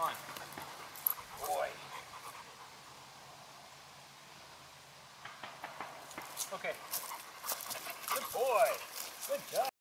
On. Boy. Okay.